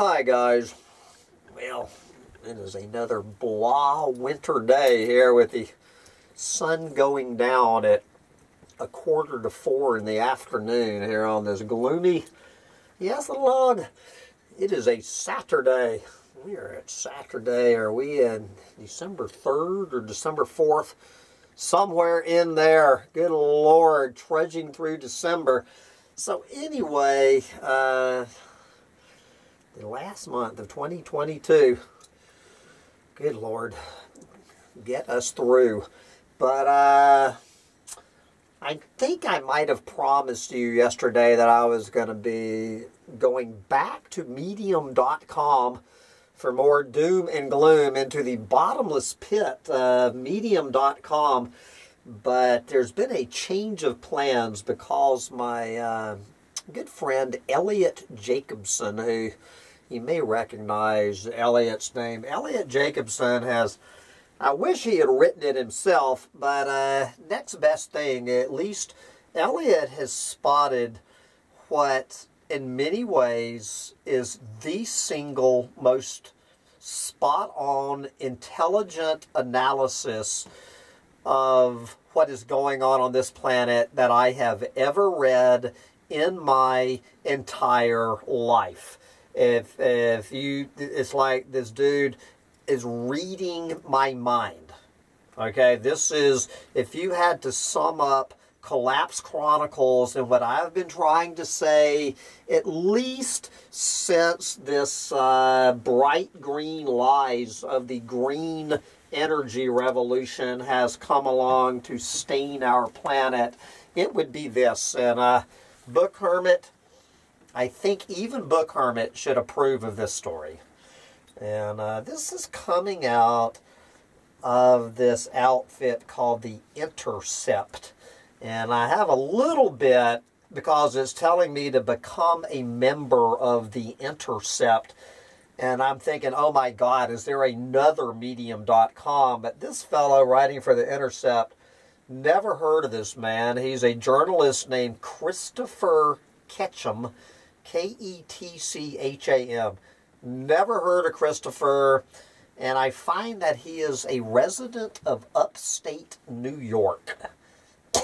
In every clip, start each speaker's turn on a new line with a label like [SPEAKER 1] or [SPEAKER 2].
[SPEAKER 1] Hi, guys. Well, it is another blah winter day here with the sun going down at a quarter to four in the afternoon here on this gloomy, yes, log. It is a Saturday. We are at Saturday. Are we in December 3rd or December 4th? Somewhere in there. Good Lord, trudging through December. So, anyway, uh, the last month of 2022. Good Lord, get us through. But uh, I think I might have promised you yesterday that I was going to be going back to medium.com for more doom and gloom into the bottomless pit of medium.com. But there's been a change of plans because my uh, good friend Elliot Jacobson, who you may recognize Elliot's name. Elliot Jacobson has, I wish he had written it himself, but uh, next best thing, at least Elliot has spotted what in many ways is the single most spot on intelligent analysis of what is going on on this planet that I have ever read in my entire life if if you it's like this dude is reading my mind okay? This is if you had to sum up collapse chronicles and what i've been trying to say at least since this uh, bright green lies of the green energy revolution has come along to stain our planet it would be this. And uh, book hermit I think even Book Hermit should approve of this story. And uh, this is coming out of this outfit called the Intercept. And I have a little bit because it's telling me to become a member of the Intercept. And I'm thinking, oh my God, is there another medium.com? But this fellow writing for the Intercept, never heard of this man. He's a journalist named Christopher Ketcham. K E T C H A M. Never heard of Christopher, and I find that he is a resident of upstate New York.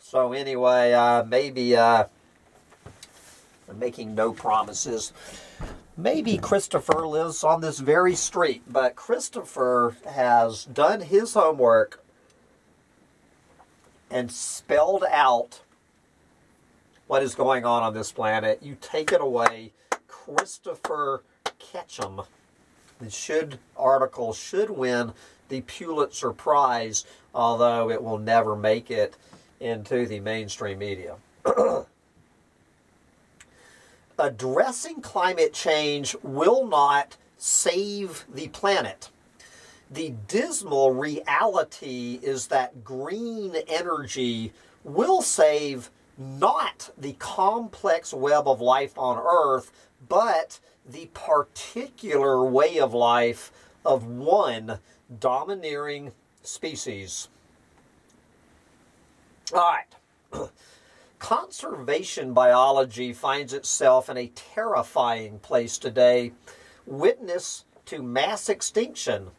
[SPEAKER 1] so, anyway, uh, maybe uh, I'm making no promises. Maybe Christopher lives on this very street, but Christopher has done his homework and spelled out what is going on on this planet. You take it away. Christopher Ketcham. The should article should win the Pulitzer Prize, although it will never make it into the mainstream media. Addressing climate change will not save the planet. The dismal reality is that green energy will save not the complex web of life on Earth, but the particular way of life of one domineering species. All right. Conservation biology finds itself in a terrifying place today, witness to mass extinction,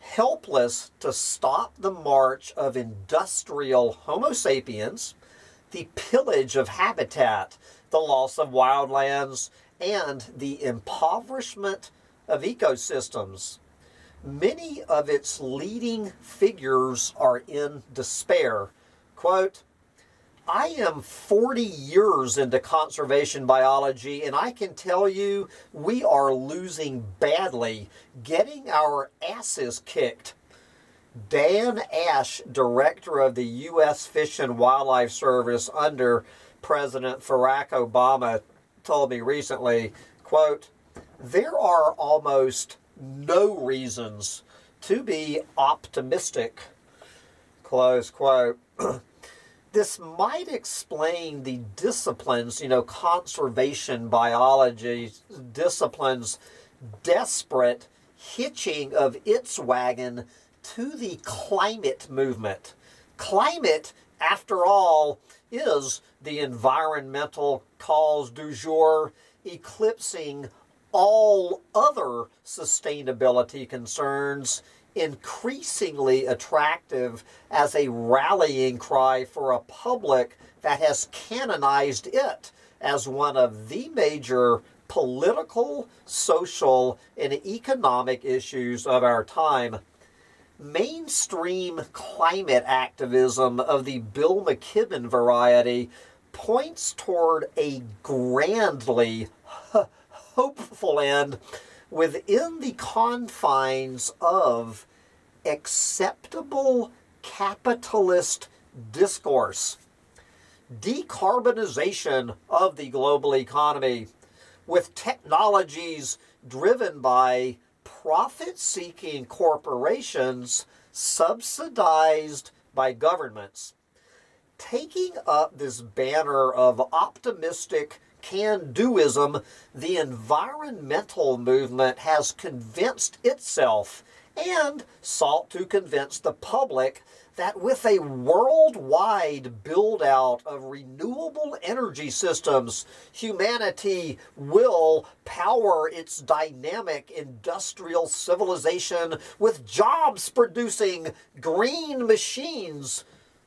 [SPEAKER 1] helpless to stop the march of industrial Homo sapiens the pillage of habitat, the loss of wildlands, and the impoverishment of ecosystems. Many of its leading figures are in despair. Quote, I am 40 years into conservation biology, and I can tell you we are losing badly, getting our asses kicked Dan Ash, director of the U.S. Fish and Wildlife Service under President Barack Obama, told me recently, quote, there are almost no reasons to be optimistic, close quote. this might explain the disciplines, you know, conservation biology disciplines desperate hitching of its wagon to the climate movement. Climate, after all, is the environmental cause du jour, eclipsing all other sustainability concerns increasingly attractive as a rallying cry for a public that has canonized it as one of the major political, social, and economic issues of our time. Mainstream climate activism of the Bill McKibben variety points toward a grandly hopeful end within the confines of acceptable capitalist discourse. Decarbonization of the global economy with technologies driven by profit seeking corporations subsidized by governments. Taking up this banner of optimistic can doism, the environmental movement has convinced itself and sought to convince the public that with a worldwide build out of renewable energy systems, humanity will power its dynamic industrial civilization with jobs producing green machines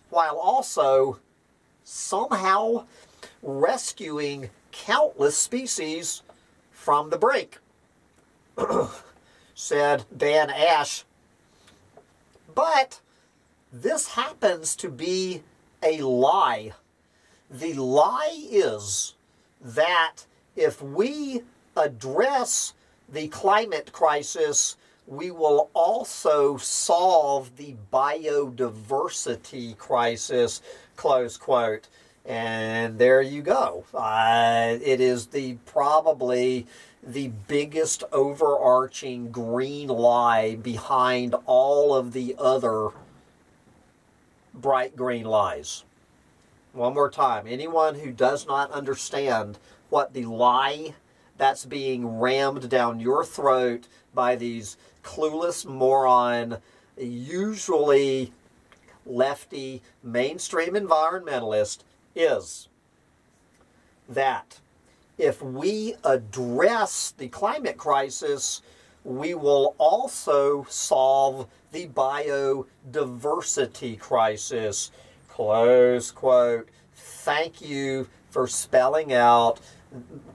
[SPEAKER 1] while also somehow rescuing countless species from the brink, said Dan Ash. But this happens to be a lie. The lie is that if we address the climate crisis, we will also solve the biodiversity crisis, close quote. And there you go. Uh, it is the probably the biggest overarching green lie behind all of the other bright green lies. One more time. Anyone who does not understand what the lie that's being rammed down your throat by these clueless moron, usually lefty mainstream environmentalist is that if we address the climate crisis, we will also solve the biodiversity crisis. Close quote. Thank you for spelling out,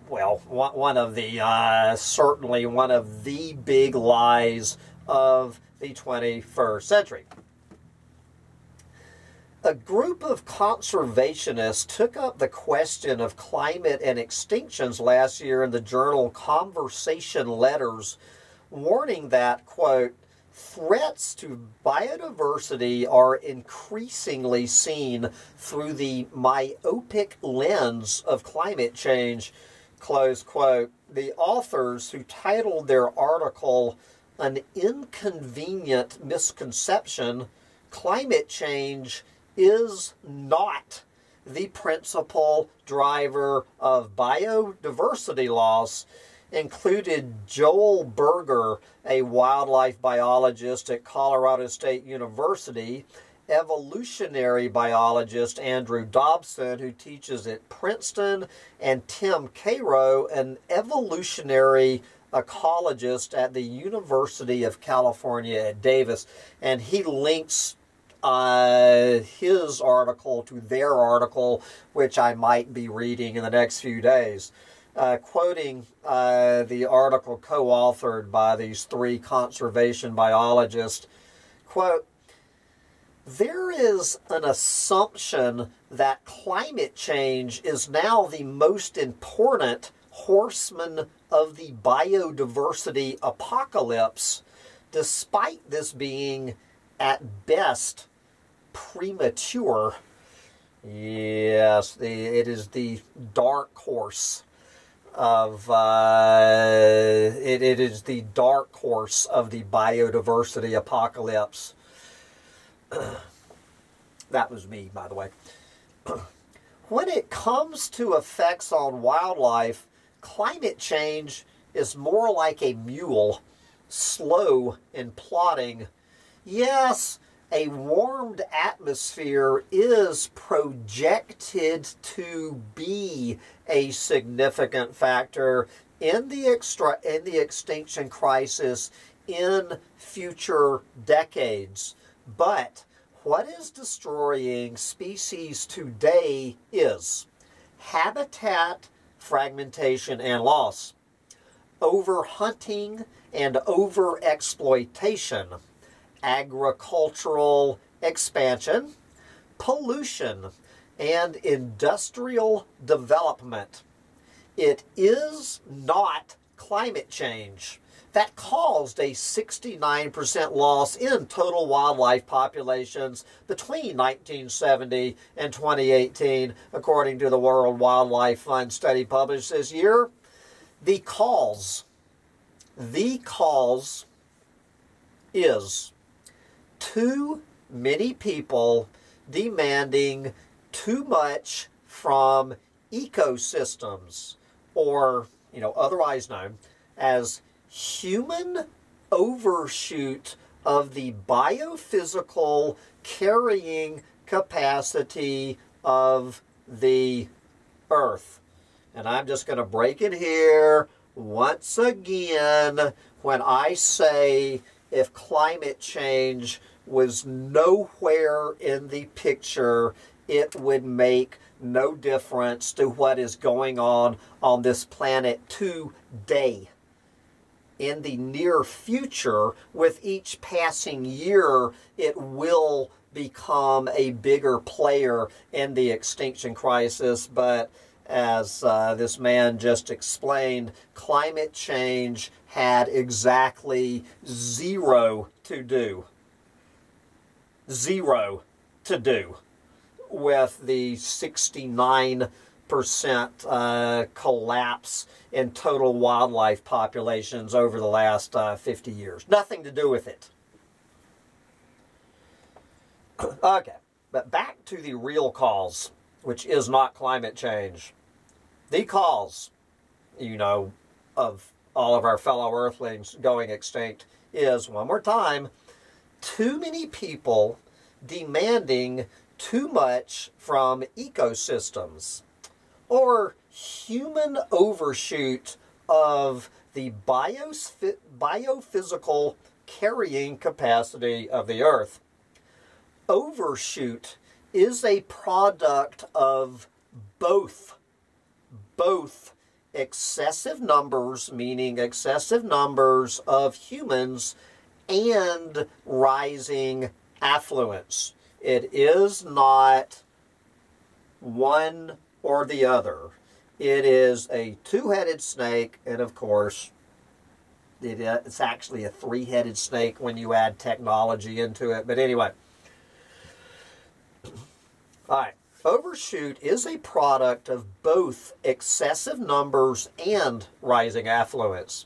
[SPEAKER 1] well, one of the, uh, certainly one of the big lies of the 21st century a group of conservationists took up the question of climate and extinctions last year in the journal Conservation Letters, warning that, quote, threats to biodiversity are increasingly seen through the myopic lens of climate change, close quote. The authors who titled their article An Inconvenient Misconception Climate Change is not the principal driver of biodiversity loss included Joel Berger, a wildlife biologist at Colorado State University, evolutionary biologist Andrew Dobson, who teaches at Princeton, and Tim Caro, an evolutionary ecologist at the University of California at Davis. And he links uh, his article to their article, which I might be reading in the next few days. Uh, quoting uh, the article co-authored by these three conservation biologists, quote, there is an assumption that climate change is now the most important horseman of the biodiversity apocalypse, despite this being at best premature. Yes, the, it is the dark horse of uh, it, it is the dark horse of the biodiversity apocalypse. that was me, by the way. when it comes to effects on wildlife, climate change is more like a mule, slow in plodding. Yes, a warmed atmosphere is projected to be a significant factor in the extra in the extinction crisis in future decades. But what is destroying species today is habitat fragmentation and loss, overhunting and overexploitation, agricultural expansion, pollution, and industrial development. It is not climate change that caused a 69% loss in total wildlife populations between 1970 and 2018, according to the World Wildlife Fund study published this year. The cause, the cause is too many people demanding too much from ecosystems, or, you know, otherwise known as human overshoot of the biophysical carrying capacity of the earth. And I'm just going to break it here once again when I say if climate change was nowhere in the picture, it would make no difference to what is going on on this planet today in the near future, with each passing year, it will become a bigger player in the extinction crisis. But as uh, this man just explained, climate change had exactly zero to do. Zero to do with the 69 percent uh, collapse in total wildlife populations over the last uh, 50 years. Nothing to do with it. okay, but back to the real cause, which is not climate change. The cause, you know, of all of our fellow earthlings going extinct is, one more time, too many people demanding too much from ecosystems or human overshoot of the bios biophysical carrying capacity of the Earth. Overshoot is a product of both, both excessive numbers, meaning excessive numbers of humans, and rising affluence. It is not one or the other. It is a two-headed snake, and of course, it's actually a three-headed snake when you add technology into it. But anyway, all right. Overshoot is a product of both excessive numbers and rising affluence.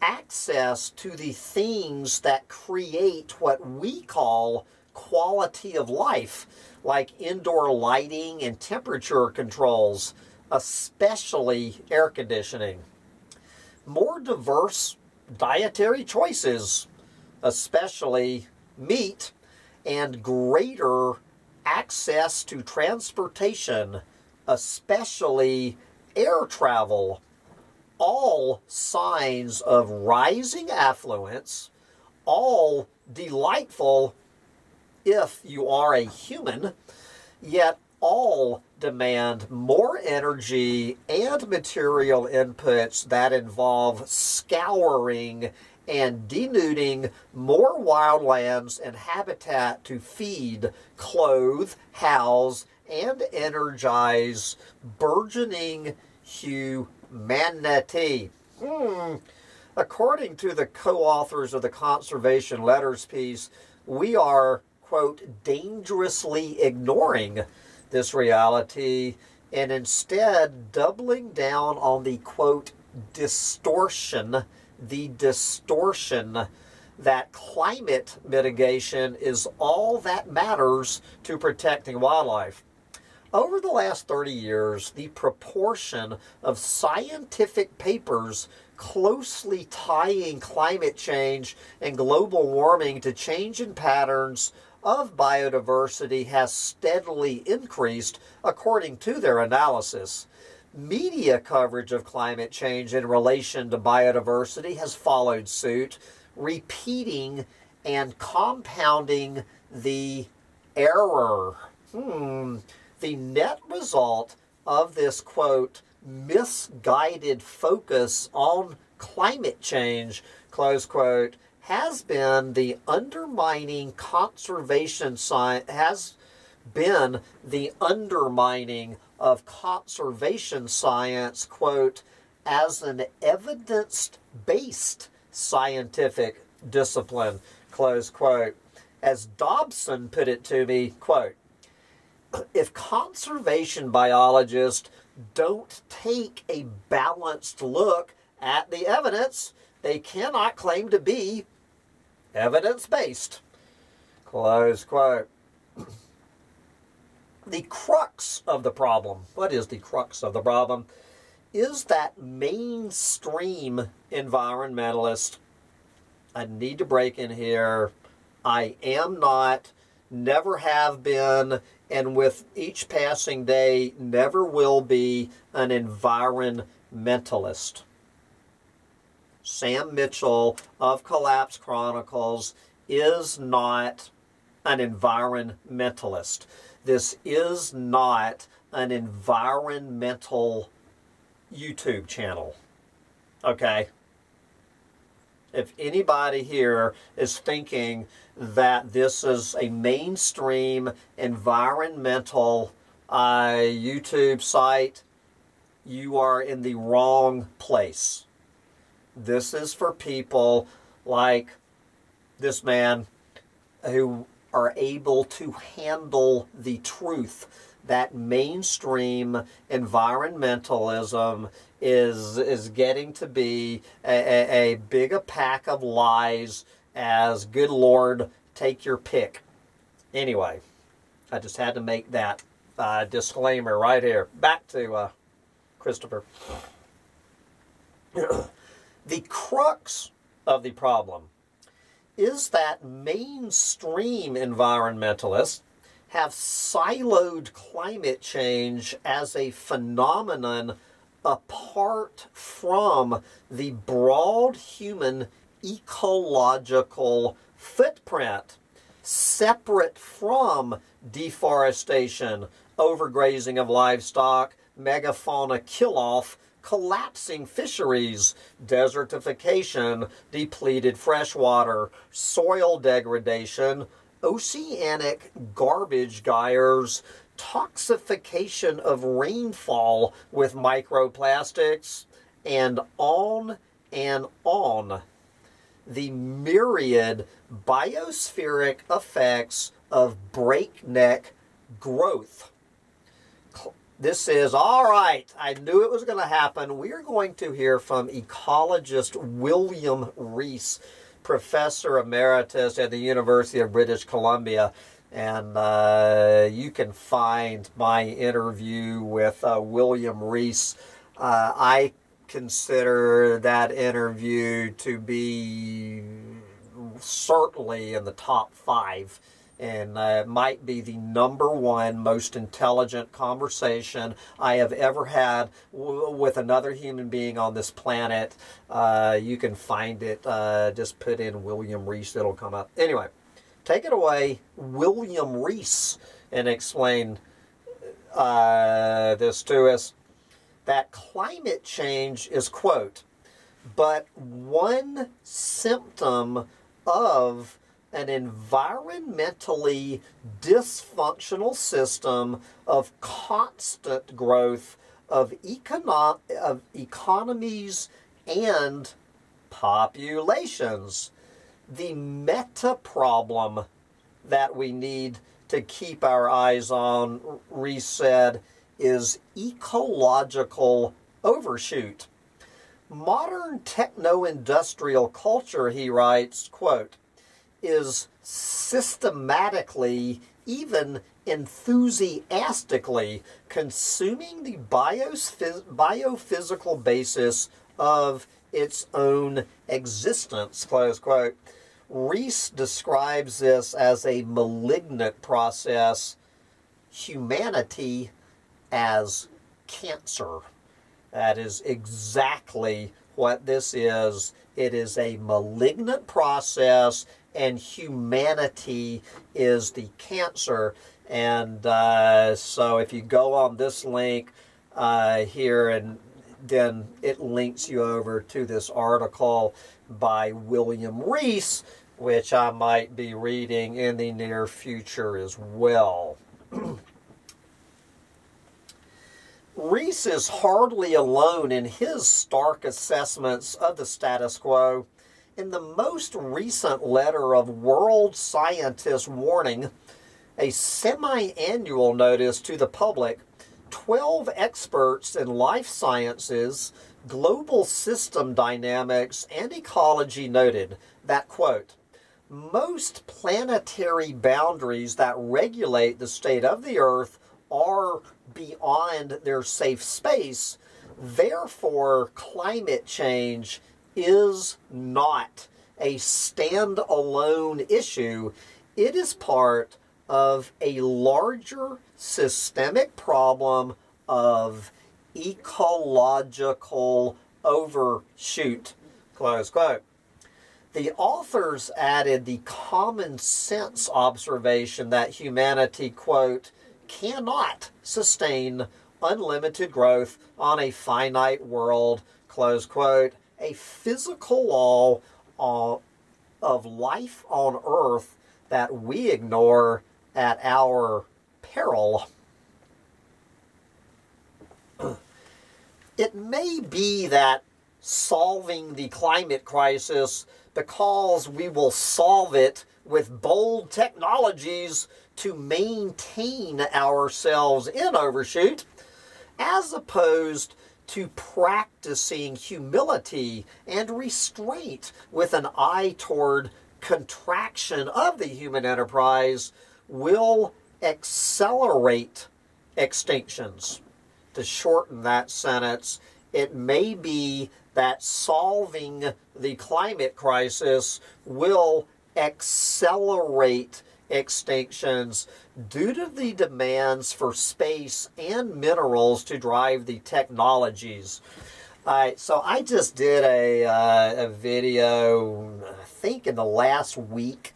[SPEAKER 1] Access to the things that create what we call quality of life like indoor lighting and temperature controls, especially air conditioning. More diverse dietary choices, especially meat, and greater access to transportation, especially air travel, all signs of rising affluence, all delightful if you are a human, yet all demand more energy and material inputs that involve scouring and denuding more wildlands and habitat to feed, clothe, house, and energize burgeoning humanity. Hmm. According to the co-authors of the Conservation Letters piece, we are quote, dangerously ignoring this reality and instead doubling down on the, quote, distortion, the distortion that climate mitigation is all that matters to protecting wildlife. Over the last 30 years, the proportion of scientific papers closely tying climate change and global warming to change in patterns of biodiversity has steadily increased according to their analysis. Media coverage of climate change in relation to biodiversity has followed suit, repeating and compounding the error. Hmm. The net result of this quote misguided focus on climate change, close quote, has been the undermining conservation science has been the undermining of conservation science, quote, as an evidence-based scientific discipline, close quote. As Dobson put it to me, quote, if conservation biologists don't take a balanced look at the evidence, they cannot claim to be evidence based. Close quote. The crux of the problem, what is the crux of the problem, is that mainstream environmentalist. I need to break in here. I am not, never have been, and with each passing day, never will be an environmentalist. Sam Mitchell of Collapse Chronicles is not an environmentalist. This is not an environmental YouTube channel. Okay? If anybody here is thinking that this is a mainstream environmental uh, YouTube site, you are in the wrong place. This is for people like this man who are able to handle the truth that mainstream environmentalism is is getting to be a, a, a big a pack of lies as good lord take your pick. Anyway i just had to make that uh, disclaimer right here. Back to uh, christopher. The crux of the problem is that mainstream environmentalists have siloed climate change as a phenomenon apart from the broad human ecological footprint, separate from deforestation, overgrazing of livestock, megafauna kill-off, collapsing fisheries, desertification, depleted freshwater, soil degradation, oceanic garbage gyres, toxification of rainfall with microplastics, and on and on. The myriad biospheric effects of breakneck growth this is, all right, I knew it was going to happen. We are going to hear from ecologist William Rees, professor emeritus at the University of British Columbia. And uh, you can find my interview with uh, William Rees. Uh, I consider that interview to be certainly in the top five and uh, might be the number one most intelligent conversation I have ever had with another human being on this planet. Uh, you can find it. Uh, just put in William Rees, it'll come up. Anyway, take it away, William Rees, and explain uh, this to us. That climate change is, quote, but one symptom of an environmentally dysfunctional system of constant growth of, econo- of economies and populations. The meta problem that we need to keep our eyes on, said, is ecological overshoot. Modern techno-industrial culture, he writes, quote, is systematically, even enthusiastically, consuming the biophysical basis of its own existence, close quote. Rees describes this as a malignant process, humanity as cancer. That is exactly what this is. It is a malignant process, and humanity is the cancer. And uh, so, if you go on this link uh, here, and then it links you over to this article by William Rees, which I might be reading in the near future as well. Rees is hardly alone in his stark assessments of the status quo. In the most recent letter of World Scientist Warning, a semi annual notice to the public, 12 experts in life sciences, global system dynamics, and ecology noted that, quote, most planetary boundaries that regulate the state of the Earth are beyond their safe space. Therefore, climate change is not a standalone issue. It is part of a larger systemic problem of ecological overshoot. Close quote. The authors added the common sense observation that humanity, quote, cannot sustain unlimited growth on a finite world, close quote, a physical law uh, of life on earth that we ignore at our peril. it may be that solving the climate crisis because we will solve it with bold technologies to maintain ourselves in overshoot, as opposed to practicing humility and restraint with an eye toward contraction of the human enterprise will accelerate extinctions. To shorten that sentence, it may be that solving the climate crisis will accelerate extinctions due to the demands for space and minerals to drive the technologies. All right, so I just did a, uh, a video, I think in the last week,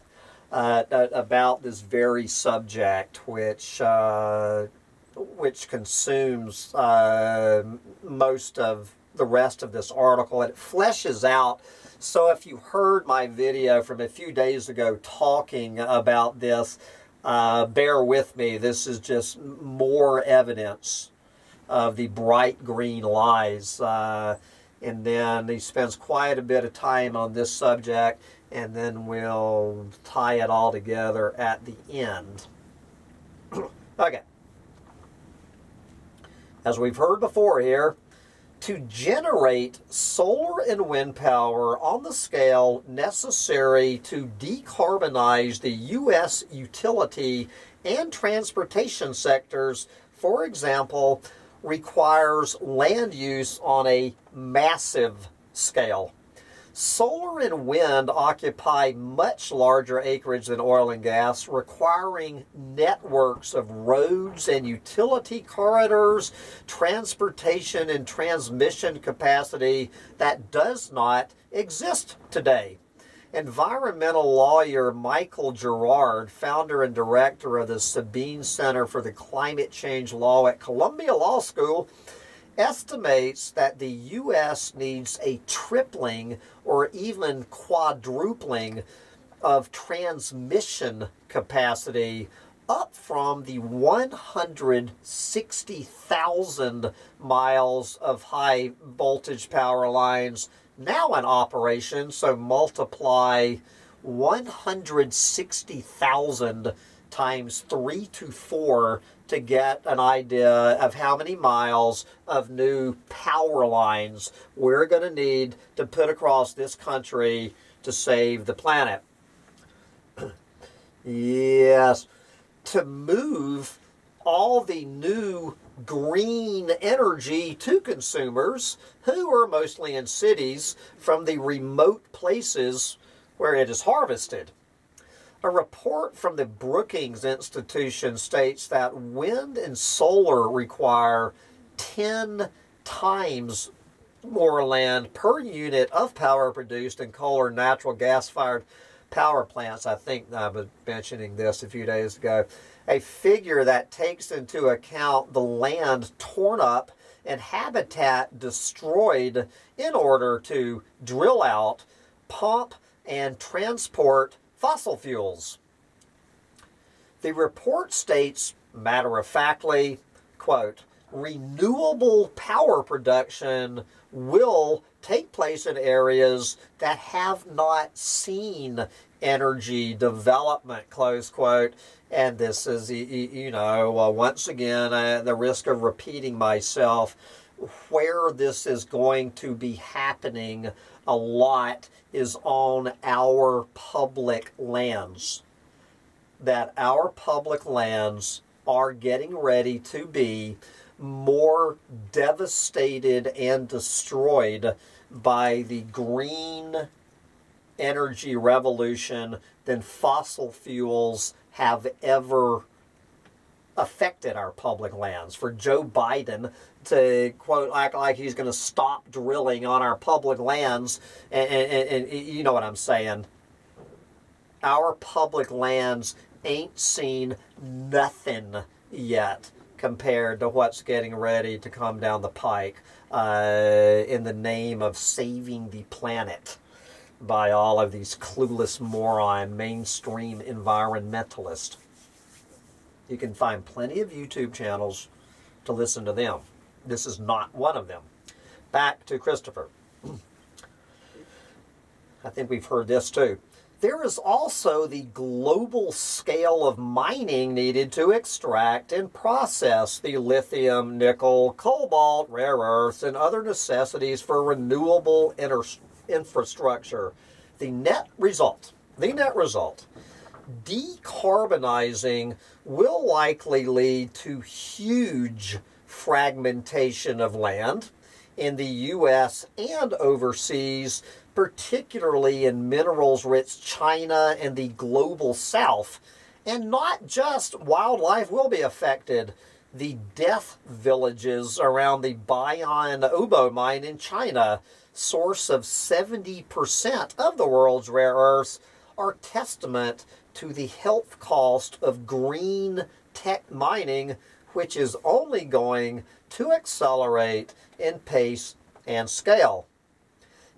[SPEAKER 1] uh, about this very subject, which uh, which consumes uh, most of the rest of this article. and It fleshes out so if you heard my video from a few days ago talking about this, uh, bear with me. This is just more evidence of the bright green lies. Uh, and then he spends quite a bit of time on this subject, and then we'll tie it all together at the end. okay. As we've heard before here, to generate solar and wind power on the scale necessary to decarbonize the U.S. utility and transportation sectors, for example, requires land use on a massive scale. Solar and wind occupy much larger acreage than oil and gas, requiring networks of roads and utility corridors, transportation and transmission capacity that does not exist today. Environmental lawyer Michael Gerrard, founder and director of the Sabin Center for the Climate Change Law at Columbia Law School, estimates that the U.S. needs a tripling or even quadrupling of transmission capacity up from the 160,000 miles of high voltage power lines now in operation. So multiply 160,000 times 3 to 4 to get an idea of how many miles of new power lines we're going to need to put across this country to save the planet. yes, to move all the new green energy to consumers who are mostly in cities from the remote places where it is harvested. A report from the Brookings Institution states that wind and solar require 10 times more land per unit of power produced than coal or natural gas fired power plants. I think I was mentioning this a few days ago. A figure that takes into account the land torn up and habitat destroyed in order to drill out, pump, and transport fossil fuels. The report states, matter of factly, quote, renewable power production will take place in areas that have not seen energy development, close quote. And this is, you know, uh, once again, uh, the risk of repeating myself, where this is going to be happening a lot is on our public lands. That our public lands are getting ready to be more devastated and destroyed by the green energy revolution than fossil fuels have ever affected our public lands. For Joe Biden to quote act like he's going to stop drilling on our public lands, and, and, and, you know what I'm saying. Our public lands ain't seen nothing yet compared to what's getting ready to come down the pike uh, in the name of saving the planet by all of these clueless moron mainstream environmentalists. You can find plenty of YouTube channels to listen to them. This is not one of them. Back to Christopher. I think we've heard this too. There is also the global scale of mining needed to extract and process the lithium, nickel, cobalt, rare earths, and other necessities for renewable infrastructure. The net result, the net result, decarbonizing will likely lead to huge fragmentation of land in the U.S. and overseas particularly in minerals rich China and the global south. And not just wildlife will be affected. The death villages around the Bayan Obo mine in China, source of 70% of the world's rare earths, are testament to the health cost of green tech mining, which is only going to accelerate in pace and scale.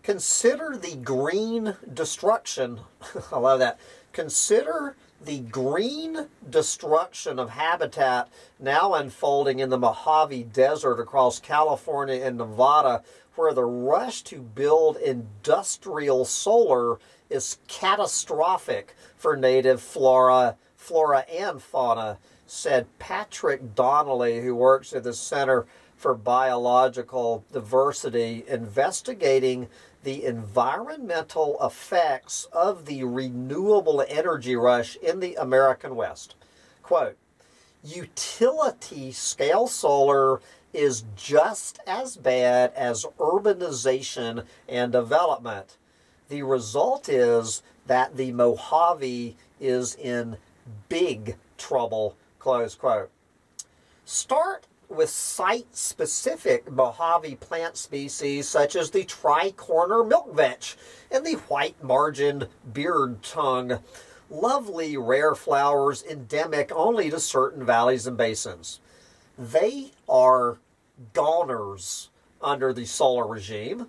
[SPEAKER 1] Consider the green destruction. I love that. Consider the green destruction of habitat now unfolding in the Mojave Desert across California and Nevada, where the rush to build industrial solar is catastrophic for native flora, flora and fauna, said Patrick Donnelly, who works at the Center for Biological Diversity, investigating the environmental effects of the renewable energy rush in the American West. Quote, utility scale solar is just as bad as urbanization and development. The result is that the Mojave is in big trouble, close quote. Start with site-specific Mojave plant species such as the tri-corner milkvetch and the white-margined beard tongue, lovely rare flowers endemic only to certain valleys and basins. They are goners under the solar regime.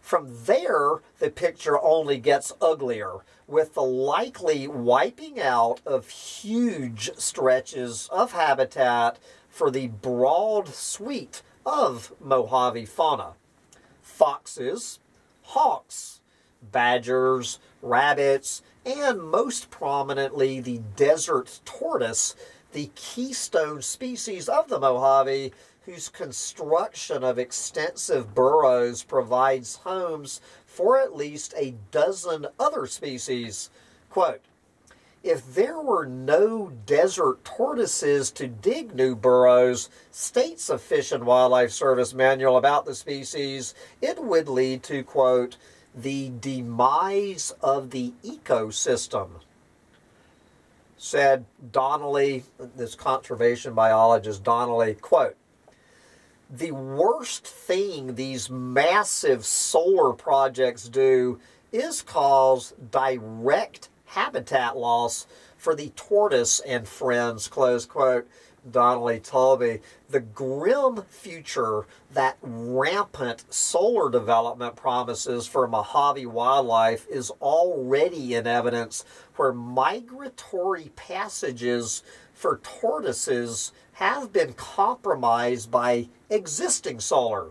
[SPEAKER 1] From there, the picture only gets uglier, with the likely wiping out of huge stretches of habitat for the broad suite of Mojave fauna. Foxes, hawks, badgers, rabbits, and most prominently the desert tortoise, the keystone species of the Mojave, whose construction of extensive burrows provides homes for at least a dozen other species. Quote, if there were no desert tortoises to dig new burrows, states a Fish and Wildlife Service manual about the species, it would lead to, quote, the demise of the ecosystem. Said Donnelly, this conservation biologist Donnelly, quote, the worst thing these massive solar projects do is cause direct habitat loss for the tortoise and friends, close quote. Donnelly me the grim future that rampant solar development promises for Mojave wildlife is already in evidence where migratory passages for tortoises have been compromised by existing solar.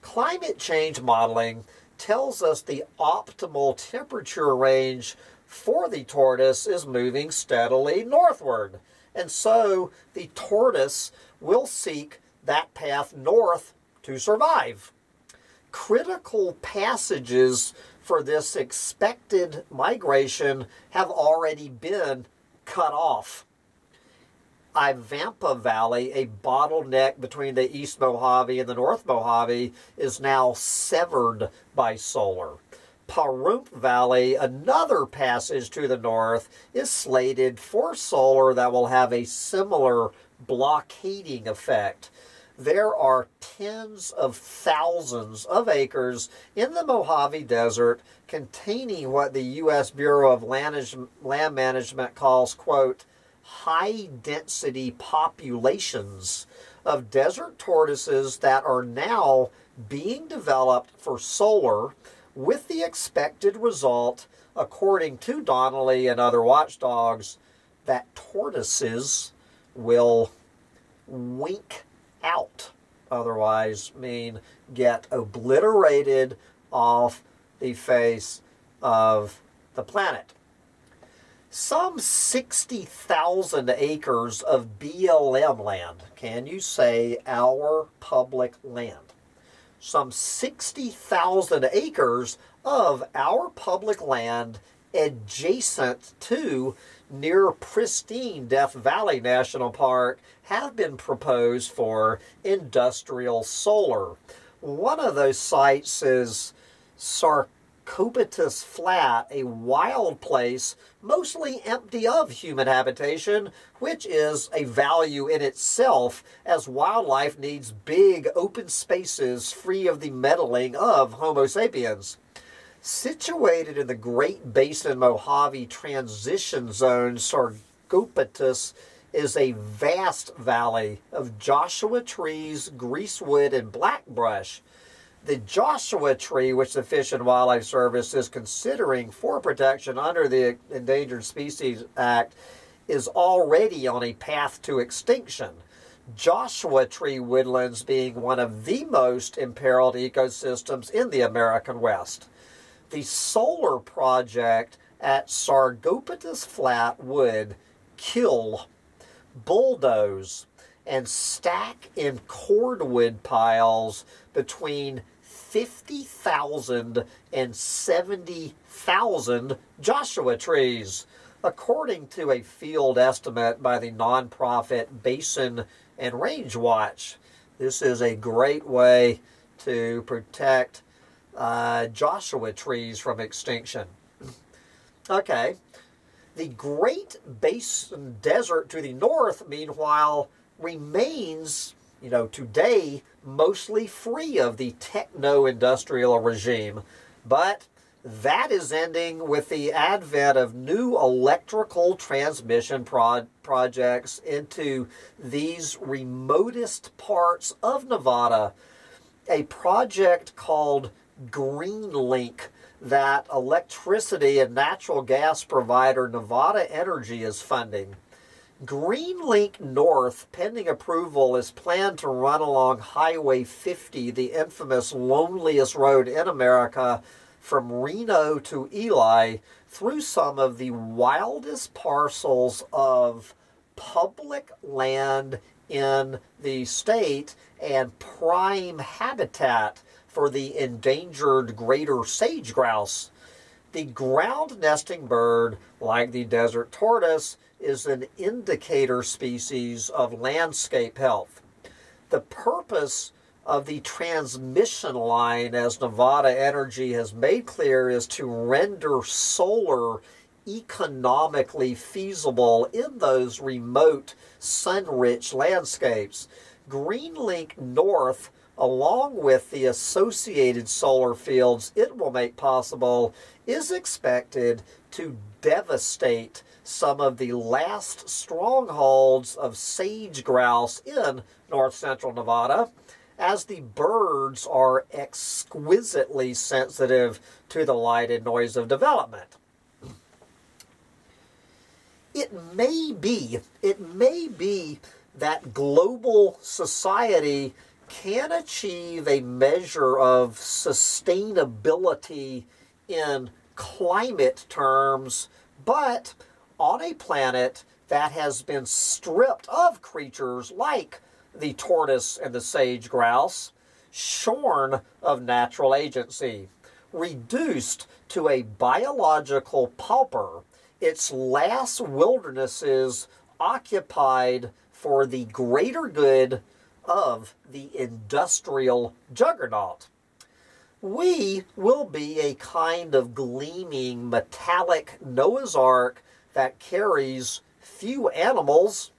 [SPEAKER 1] Climate change modeling tells us the optimal temperature range for the tortoise is moving steadily northward. And so the tortoise will seek that path north to survive. Critical passages for this expected migration have already been cut off. Ivanpah Valley, a bottleneck between the East Mojave and the North Mojave, is now severed by solar. Pahrump Valley, another passage to the north, is slated for solar that will have a similar blockading effect. There are tens of thousands of acres in the Mojave Desert containing what the U.S. Bureau of Land Management calls, quote, high density populations of desert tortoises that are now being developed for solar with the expected result, according to Donnelly and other watchdogs, that tortoises will wink out, otherwise mean get obliterated off the face of the planet. Some 60,000 acres of BLM land. Can you say our public land? Some 60,000 acres of our public land adjacent to near pristine Death Valley National Park have been proposed for industrial solar. One of those sites is Sark Sarcobatus Flat, a wild place mostly empty of human habitation, which is a value in itself as wildlife needs big open spaces free of the meddling of Homo sapiens. Situated in the Great Basin Mojave Transition Zone, Sarcobatus is a vast valley of Joshua trees, greasewood, and blackbrush the Joshua tree, which the Fish and Wildlife Service is considering for protection under the Endangered Species Act, is already on a path to extinction. Joshua tree woodlands being one of the most imperiled ecosystems in the American West. The solar project at Sarcobatus Flat would kill, bulldoze, and stack in cordwood piles between 50,000 and 70,000 Joshua trees, according to a field estimate by the nonprofit Basin and Range Watch. This is a great way to protect uh, Joshua trees from extinction. Okay. The Great Basin Desert to the north, meanwhile, remains you know, today mostly free of the techno industrial regime. But that is ending with the advent of new electrical transmission pro- projects into these remotest parts of Nevada. A project called GreenLink that electricity and natural gas provider Nevada Energy is funding. Greenlink North, pending approval, is planned to run along Highway 50, the infamous loneliest road in America, from Reno to Ely, through some of the wildest parcels of public land in the state and prime habitat for the endangered greater sage grouse. The ground nesting bird, like the desert tortoise, is an indicator species of landscape health. The purpose of the transmission line, as Nevada Energy has made clear, is to render solar economically feasible in those remote sun rich landscapes. Greenlink North, along with the associated solar fields it will make possible, is expected to devastate some of the last strongholds of sage grouse in north central Nevada, as the birds are exquisitely sensitive to the light and noise of development. It may be, it may be that global society can achieve a measure of sustainability in climate terms, but on a planet that has been stripped of creatures like the tortoise and the sage grouse, shorn of natural agency, reduced to a biological pauper, its last wildernesses occupied for the greater good of the industrial juggernaut. We will be a kind of gleaming metallic Noah's Ark that carries few animals,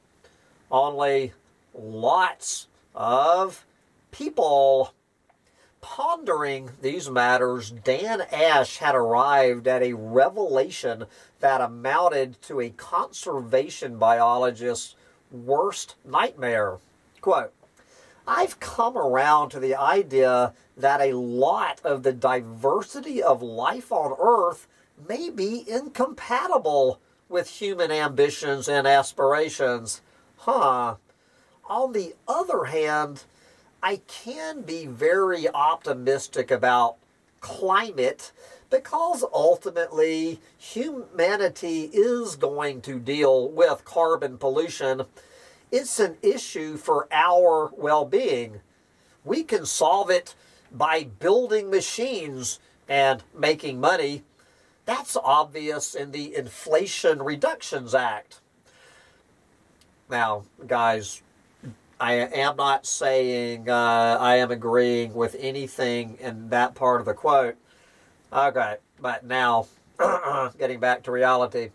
[SPEAKER 1] only lots of people. Pondering these matters, Dan Ashe had arrived at a revelation that amounted to a conservation biologist's worst nightmare. Quote, I've come around to the idea that a lot of the diversity of life on Earth may be incompatible with human ambitions and aspirations. Huh. On the other hand, I can be very optimistic about climate because ultimately humanity is going to deal with carbon pollution. It's an issue for our well being. We can solve it by building machines and making money. That's obvious in the Inflation Reductions Act. Now, guys, I am not saying uh, I am agreeing with anything in that part of the quote. Okay, but now, getting back to reality.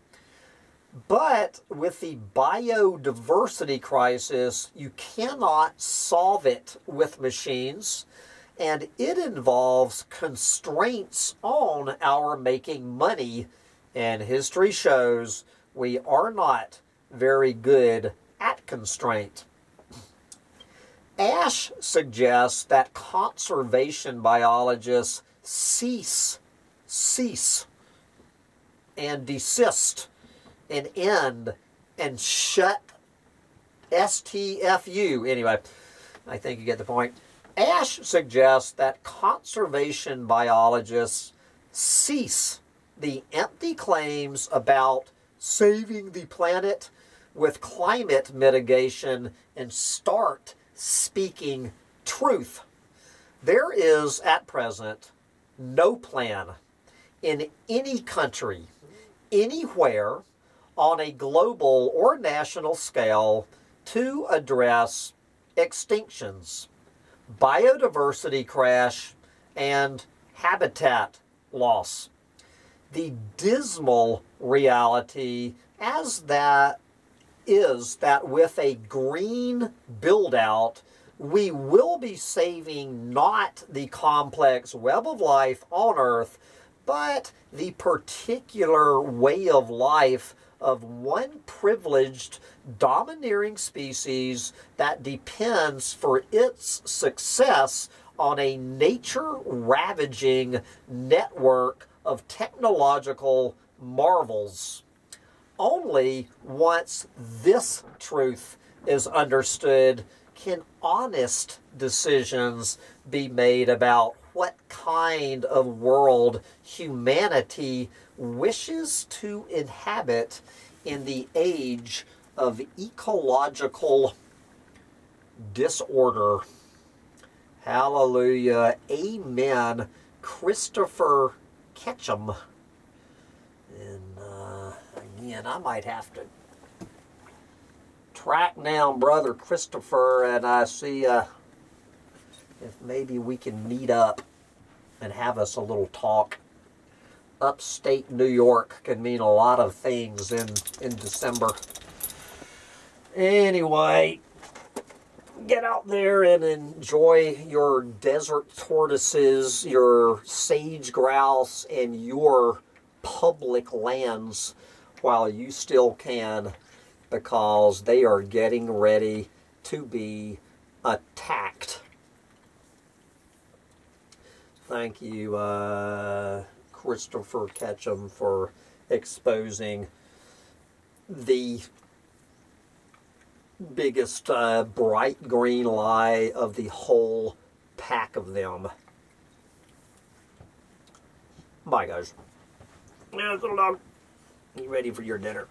[SPEAKER 1] But with the biodiversity crisis, you cannot solve it with machines, and it involves constraints on our making money. And history shows we are not very good at constraint. Ashe suggests that conservation biologists cease, cease, and desist and end and shut STFU. Anyway, I think you get the point. Ashe suggests that conservation biologists cease the empty claims about saving the planet with climate mitigation and start speaking truth. There is at present no plan in any country, anywhere, on a global or national scale to address extinctions, biodiversity crash, and habitat loss. The dismal reality as that is that with a green build out, we will be saving not the complex web of life on Earth, but the particular way of life of one privileged domineering species that depends for its success on a nature ravaging network of technological marvels. Only once this truth is understood can honest decisions be made about what kind of world humanity wishes to inhabit in the age of ecological disorder. Hallelujah. Amen. Christopher Ketcham. And uh, again, I might have to track down Brother Christopher and I see uh, if maybe we can meet up and have us a little talk. Upstate New York can mean a lot of things in, in December. Anyway, get out there and enjoy your desert tortoises, your sage grouse, and your public lands while you still can because they are getting ready to be attacked. Thank you, uh, Christopher Ketcham, for exposing the biggest uh, bright green lie of the whole pack of them. Bye, guys. Yeah, little dog. You ready for your dinner?